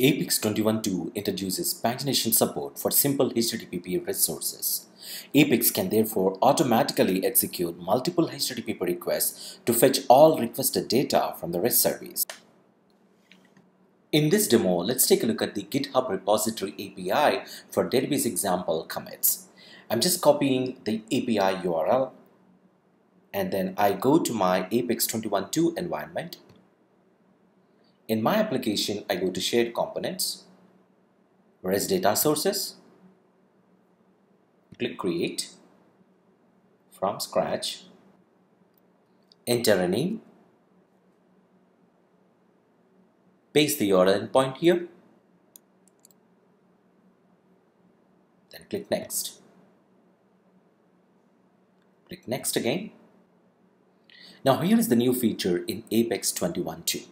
Apex 21.2 introduces pagination support for simple HTTP REST sources. Apex can therefore automatically execute multiple HTTP requests to fetch all requested data from the REST service. In this demo, let's take a look at the GitHub repository API for database example commits. I'm just copying the API URL and then I go to my Apex 21.2 environment in my application, I go to Shared Components, REST Data Sources, click Create from scratch, enter a name, paste the order endpoint here, then click Next. Click Next again. Now here is the new feature in Apex 21.2.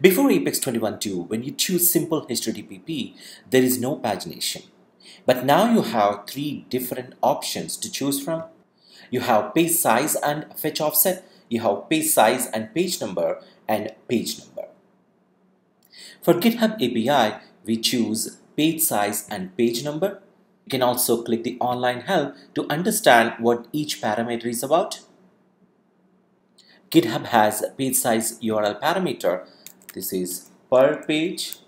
Before Apex 21.2, when you choose simple HTTP, there is no pagination. But now you have three different options to choose from. You have page size and fetch offset, you have page size and page number, and page number. For GitHub API, we choose page size and page number. You can also click the online help to understand what each parameter is about. GitHub has page size URL parameter this is per page.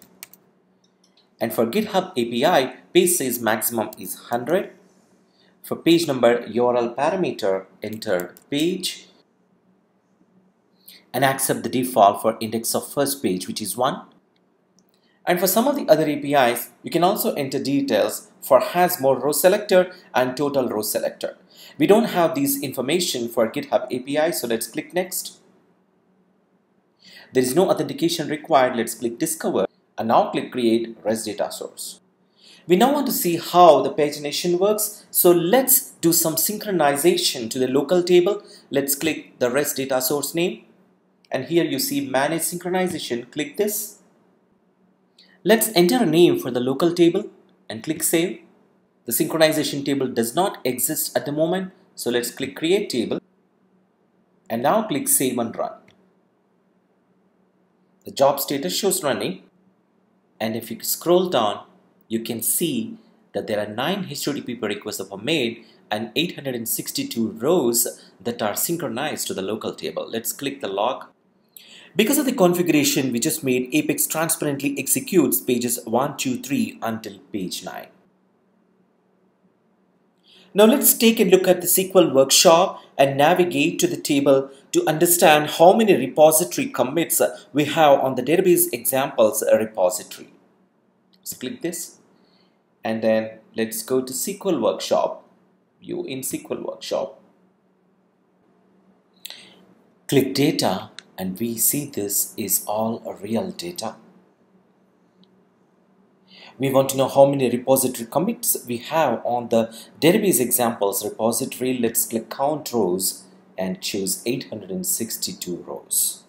And for GitHub API page size maximum is 100 for page number URL parameter enter page. And accept the default for index of first page which is 1 and for some of the other APIs you can also enter details for has more row selector and total row selector. We don't have these information for GitHub API so let's click next there is no authentication required. Let's click discover and now click create REST data source. We now want to see how the pagination works. So let's do some synchronization to the local table. Let's click the REST data source name. And here you see manage synchronization. Click this. Let's enter a name for the local table and click save. The synchronization table does not exist at the moment. So let's click create table and now click save and run. The job status shows running and if you scroll down you can see that there are 9 HTTP requests that were made and 862 rows that are synchronized to the local table. Let's click the log. Because of the configuration we just made, Apex transparently executes pages 1, 2, 3 until page 9. Now let's take a look at the SQL workshop and navigate to the table to understand how many repository commits we have on the database examples repository. Let's click this and then let's go to SQL workshop, view in SQL workshop. Click data and we see this is all real data. We want to know how many repository commits we have on the database examples repository. Let's click count rows and choose 862 rows.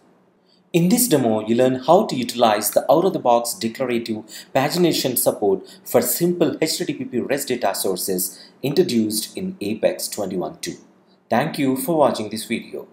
In this demo, you learn how to utilize the out-of-the-box declarative pagination support for simple HTTP REST data sources introduced in Apex 21.2. Thank you for watching this video.